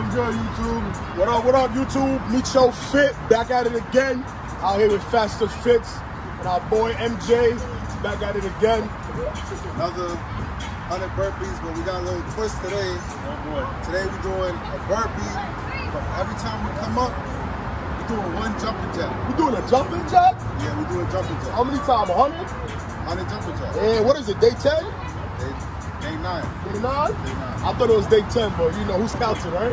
Good, YouTube? What up, what up, YouTube? Meecho Fit, back at it again. Out here with Fatztofitz. And our boy MJ, back at it again. Another 100 burpees, but we got a little twist today. Oh boy. Today we're doing a burpee, but every time we come up, we're doing one jumping jack. We're doing a jumping jack? Yeah, we're doing jumping jack. How many times? 100? 100 jumping jack. And what is it, day 10? Day, nine. Day 9? Day nine. I thought it was day 10, but you know who's counting, right?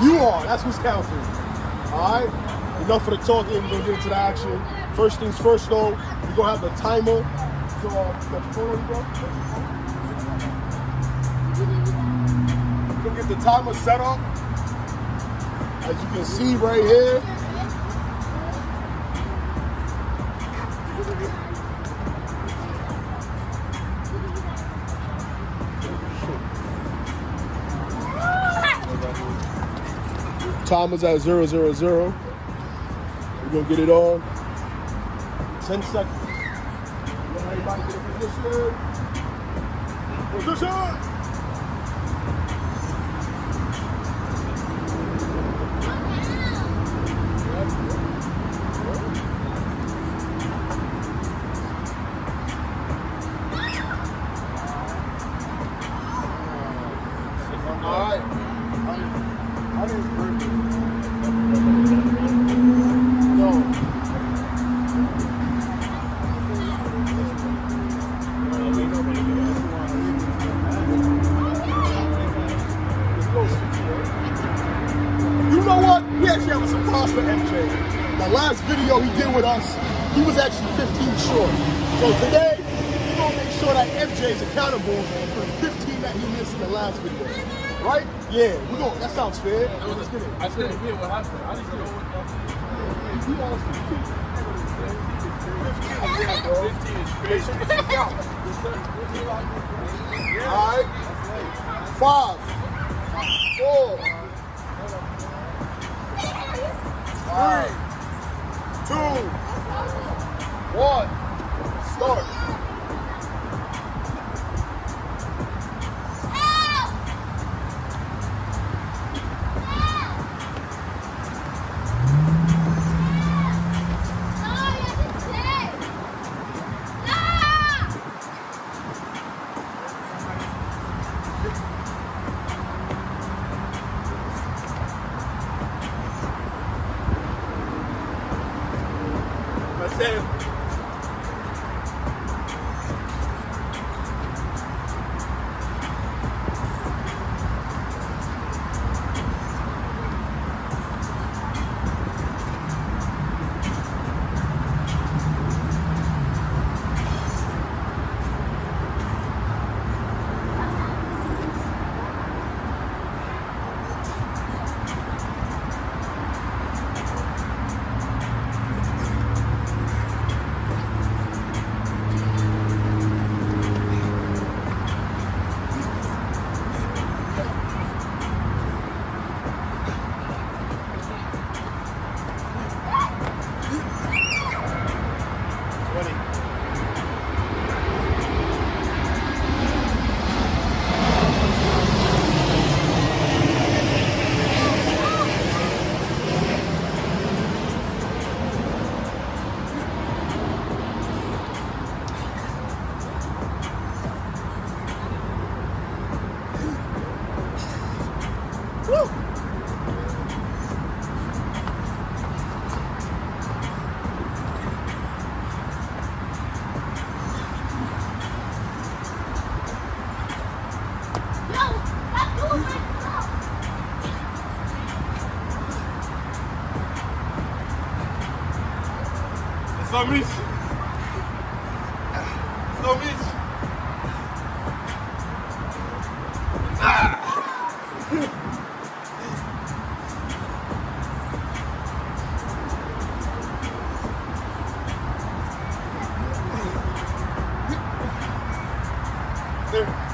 You are. That's who's counting. All right? Enough for the talking. We're going to get into the action. First things first, though, we're going to have the timer. So, uh, you got your phone bro? We're going to get the timer set up. As you can see right here. Timer's at zero zero zero. We're gonna get it on. Ten seconds. Let everybody get in position. Position. Actually have a surprise for MJ. The last video he did with us, he was actually 15 short. So today, we're gonna make sure that MJ is accountable for the 15 that he missed in the last video. Right? Yeah, we going that sounds fair. Let's get it. I couldn't hear what happened. I didn't know what He lost 15. 15, yeah, bro. 15 is crazy. All right. Five, four, three, two, one. Start. Hey!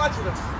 watching us.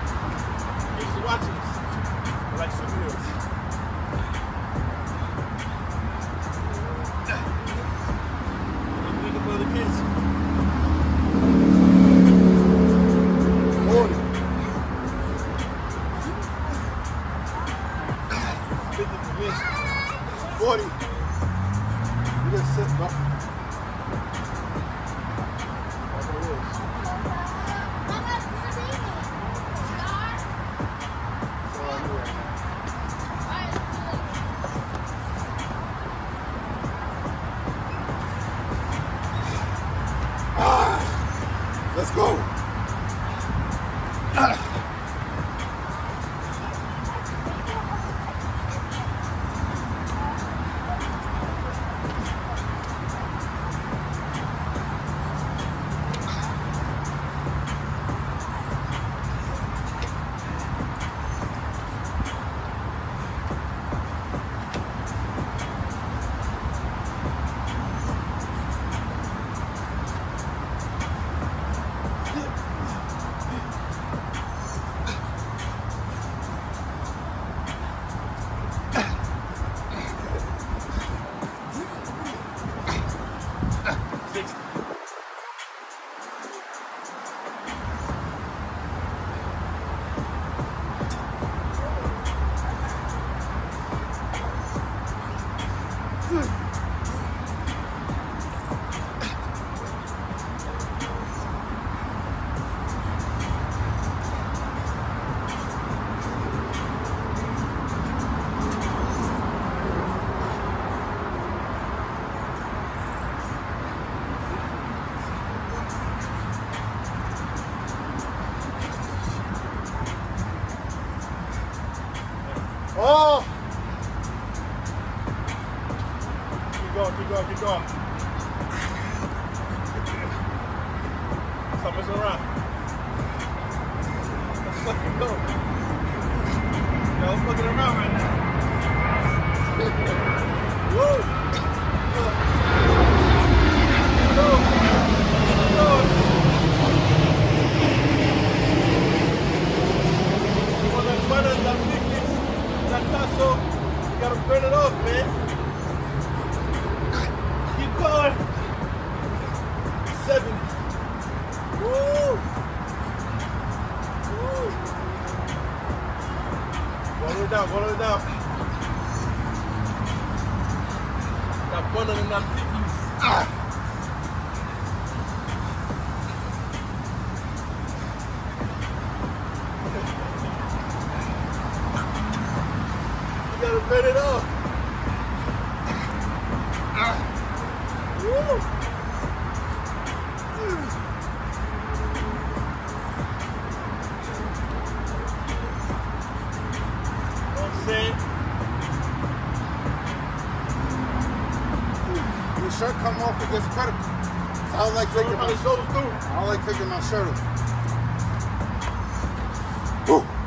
fucking go. Y'all fucking around right now. one of them not picking. you. Ah! credit. I don't like taking my shoulders off. I don't like taking my shirt off. Ooh.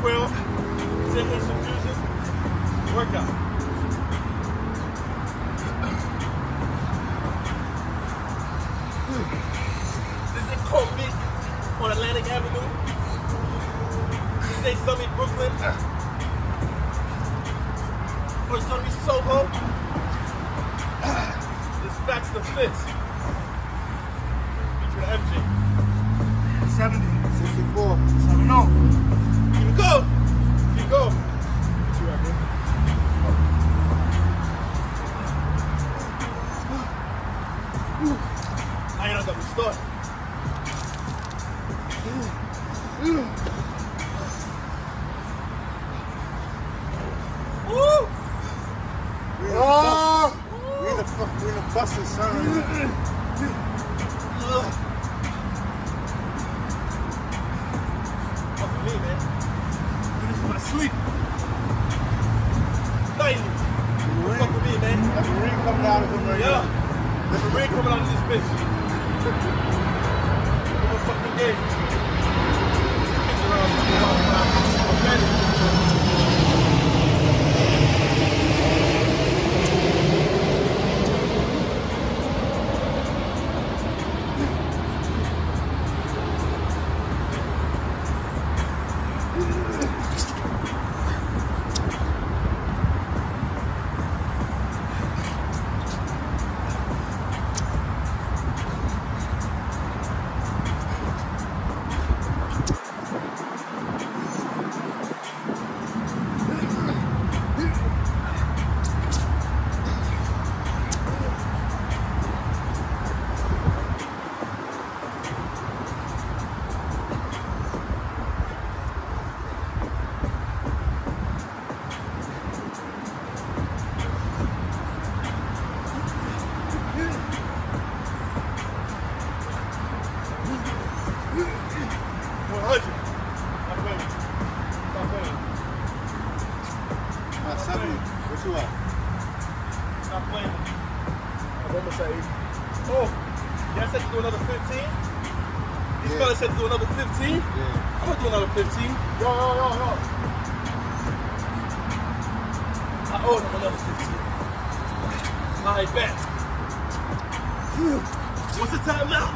Quill. Some juices. This is Colt Nick on Atlantic Avenue. Tuesday Summit, Brooklyn. Or it's Soho. This Facts the fits. Featuring 70. 64. 70. Keep going. Keep going. What you at, bro? I ain't got What I'm almost at 80. Oh, y'all said to do another 15? These Yeah. fellas said to do another 15? Yeah. I'm gonna do another 15. Yo, yo, yo, yo. I owe them another 15. I bet. What's the time now?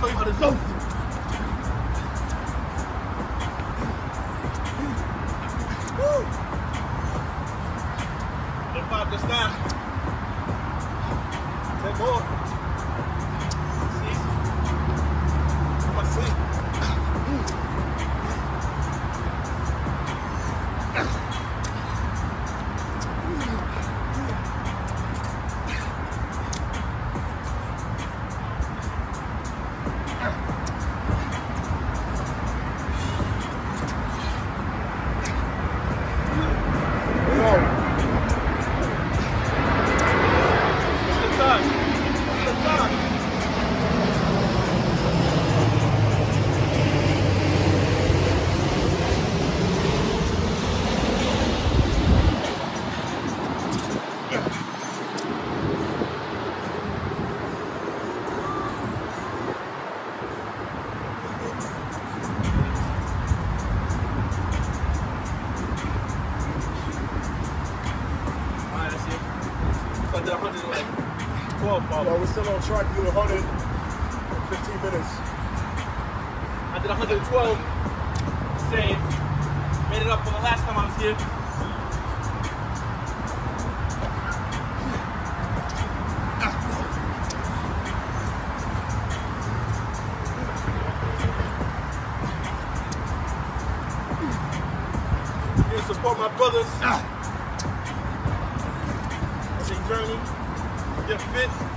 Show you how to jump. Ten 12 yo, probably. we're still on track to do 100 in 15 minutes. I did 112. Same. Made it up for the last time I was here. Support my brothers as they journey, get fit.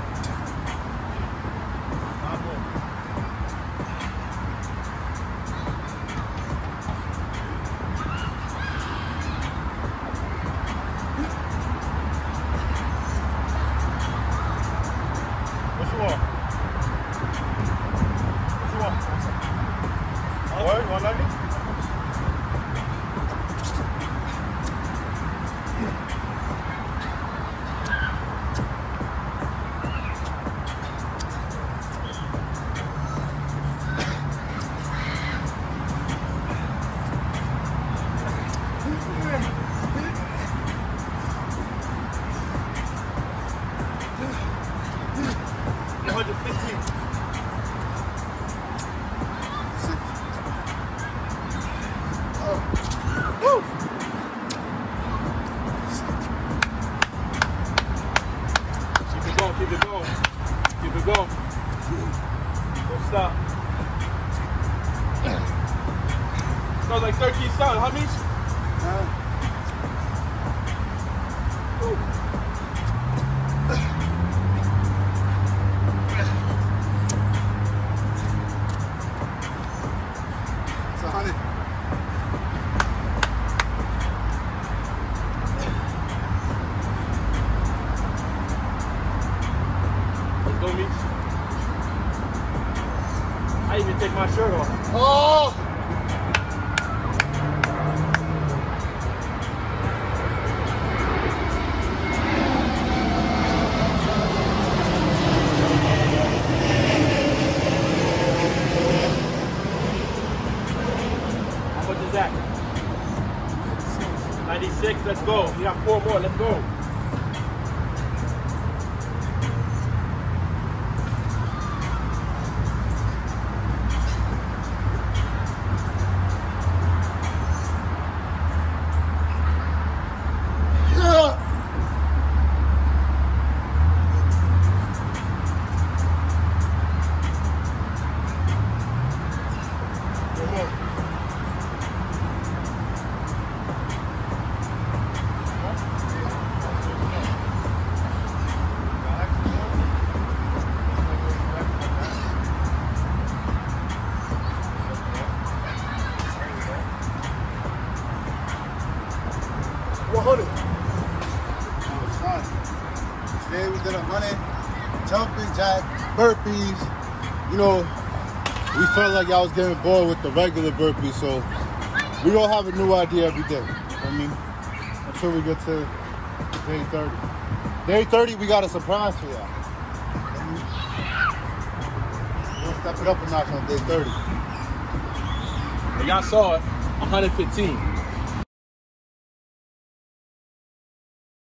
What you want? What you want? What? 190? I even take my shirt off. Oh! One hundred. Today we did a hundred jumping jack, burpees. You know, we felt like y'all was getting bored with the regular burpees, so we gonna have a new idea every day. I mean, until we get to day 30. Day 30, we got a surprise for y'all. We'll step it up a notch on day 30. And y'all saw it, 115.